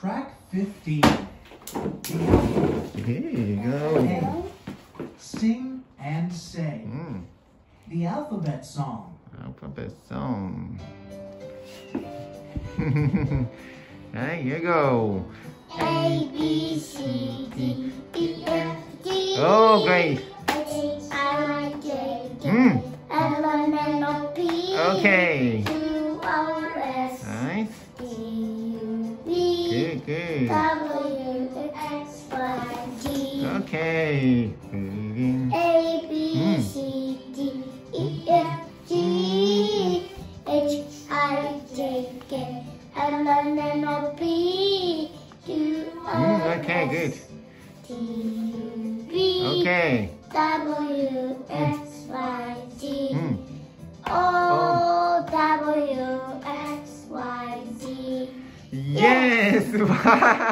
track 15. The. Here you go. A. Sing and say. Mm, The alphabet song. alphabet song. Hey, here you go. A B C D E F G Oh, great. H I J K Mm, L M N O P okay. Good, good. W X Y Z Okay. Reading. A B Mm. C D E F G H I J K L M N O P Q R Mm, okay, good. T V Okay. W X Yes!